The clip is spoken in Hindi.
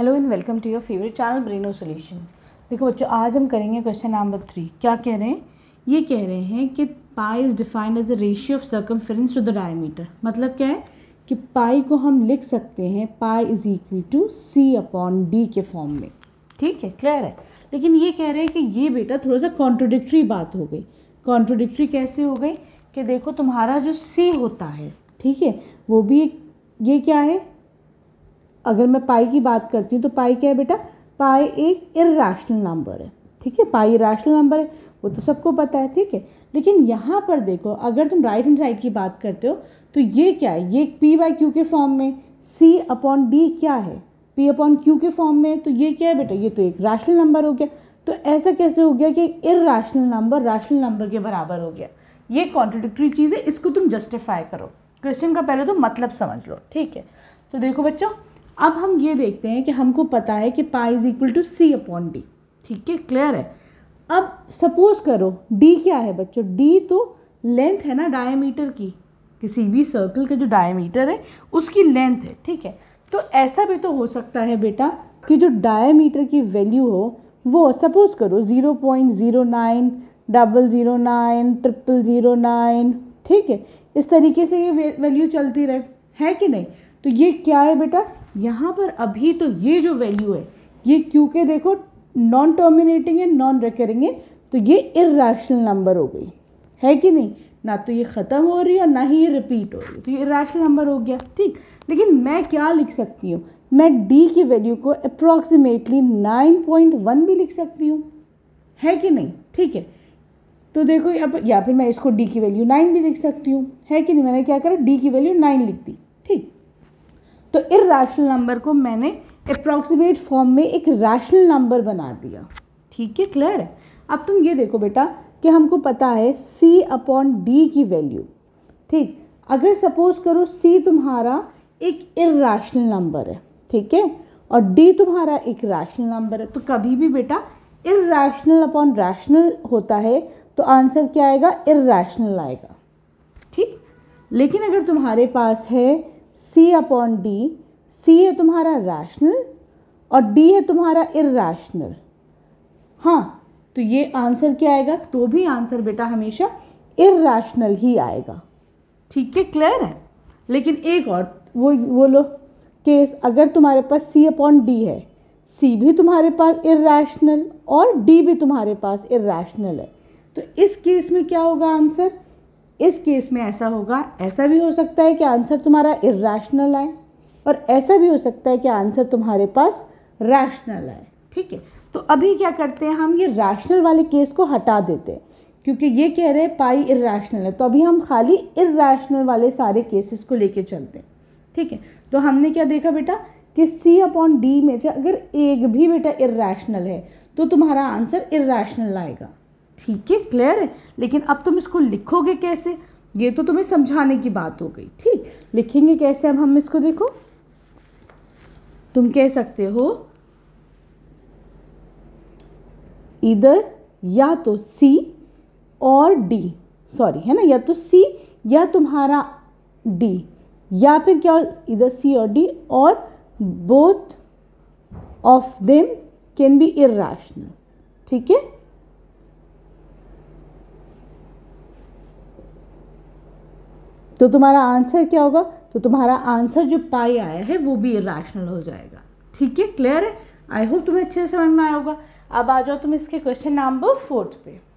Hello and welcome to your favourite channel Breno Solution देखो बच्चों, आज हम करेंगे क्वेश्चन नंबर थ्री क्या कह रहे हैं? ये कह रहे हैं कि pi is defined as a ratio of circumference to the diameter मतलब क्या है? कि पाई को हम लिख सकते हैं pi is equal to C upon D के फॉर्म में. ठीक है? क्लियर है? लेकिन ये कह रहे हैं कि ये बेटा थोड़ा सा कॉन्ट्रोडिक्ट्री बात हो गई. कॉन्ट्रोडिक्ट्री कैसे हो गई? कि देखो, तुम्हारा जो सी होता है, ठीक है? वो भी ये क्या है? अगर मैं पाई की बात करती हूँ तो पाई क्या है बेटा? पाई एक इरेशनल नंबर है, ठीक है? पाई इरेशनल नंबर है, वो तो सबको पता है, ठीक है? लेकिन यहाँ पर देखो, अगर तुम राइट हैंड साइड की बात करते हो तो ये क्या है? ये पी बाई क्यू के फॉर्म में सी अपॉन डी क्या है? पी अपॉन क्यू के फॉर्म में तो ये क्या है बेटा? ये तो एक राशनल नंबर हो गया। तो ऐसा कैसे हो गया कि इरेशनल नंबर राशनल नंबर के बराबर हो गया? ये कॉन्ट्रोडिक्टरी चीज़ है, इसको तुम जस्टिफाई करो। क्वेश्चन का पहले तो मतलब समझ लो, ठीक है? तो देखो बच्चों अब हम ये देखते हैं कि हमको पता है कि pi is equal to C upon D. ठीक है? क्लियर है? अब सपोज़ करो, डी क्या है बच्चों? डी तो लेंथ है ना डायमीटर की। किसी भी सर्कल का जो डायमीटर है, उसकी लेंथ है। ठीक है? तो ऐसा भी तो हो सकता है बेटा कि जो डायमीटर की वैल्यू हो, वो सपोज़ करो, zero point zero nine, double zero nine, triple zero nine. ठीक है? इस तरीके से ये वैल्यू चलती रहे। है कि नहीं? तो ये क्या है बेटा? यहाँ पर अभी तो ये जो वैल्यू है, ये क्योंकि देखो नॉन टर्मिनेटिंग है नॉन रिकरिंग है तो ये इरेशनल नंबर हो गई। है कि नहीं? ना तो ये ख़त्म हो रही है और ना ही ये रिपीट हो रही है। तो ये इरेशनल नंबर हो गया, ठीक? लेकिन मैं क्या लिख सकती हूँ? मैं डी की वैल्यू को अप्रॉक्सीमेटली नाइन पॉइंट वन भी लिख सकती हूँ। है कि नहीं? ठीक है। तो देखो या फिर मैं इसको डी की वैल्यू नाइन भी लिख सकती हूँ। है कि नहीं? मैंने क्या करा? डी की वैल्यू नाइन लिख दी। तो इरेशनल नंबर को मैंने अप्रॉक्सीमेट फॉर्म में एक रैशनल नंबर बना दिया। ठीक है क्लियर है अब तुम ये देखो बेटा कि हमको पता है c अपॉन डी की वैल्यू ठीक? अगर सपोज़ करो c तुम्हारा एक इरेशनल नंबर है, ठीक है? और d तुम्हारा एक रैशनल नंबर है तो कभी भी बेटा इरेशनल अपॉन रैशनल होता है तो आंसर क्या आएगा? इरेशनल आएगा। ठीक? लेकिन अगर तुम्हारे पास है c अपॉन डी सी है तुम्हारा रैशनल और डी है तुम्हारा इरेशनल हाँ तो ये आंसर क्या आएगा? तो भी आंसर बेटा हमेशा इरेशनल ही आएगा. ठीक है क्लियर है? लेकिन एक और, वो वो लो केस अगर तुम्हारे पास सी अपॉन डी है सी भी तुम्हारे पास इरेशनल और डी भी तुम्हारे पास इरेशनल है. तो इस केस में क्या होगा आंसर इस केस में ऐसा होगा, ऐसा भी हो सकता है कि आंसर तुम्हारा इरेशनल आए और ऐसा भी हो सकता है कि आंसर तुम्हारे पास रैशनल आए, ठीक है? तो अभी क्या करते हैं हम? ये रैशनल वाले केस को हटा देते हैं, क्योंकि ये कह रहे हैं पाई इरेशनल है। तो अभी हम खाली इरेशनल वाले सारे केसेस को लेके चलते हैं, ठीक है? तो हमने क्या देखा बेटा? कि सी अपॉन डी में से अगर एक भी बेटा इरेशनल है तो तुम्हारा आंसर इरेशनल आएगा। ठीक है क्लियर है, लेकिन अब तुम इसको लिखोगे कैसे? ये तो तुम्हें समझाने की बात हो गई, ठीक? लिखेंगे कैसे अब हम इसको देखो? तुम कह सकते हो, इधर या तो सी और डी सॉरी है ना? या तो सी या तुम्हारा डी या फिर क्या, इधर सी और डी और both of them can be irrational ठीक है? तो तुम्हारा आंसर क्या होगा? तो तुम्हारा आंसर जो पाई आया है, वो भी इराशनल हो जाएगा। ठीक है? क्लियर है? आई होप तुम्हें अच्छे से समझ में आया होगा। अब आ जाओ तुम इसके क्वेश्चन नंबर फोर्थ पे।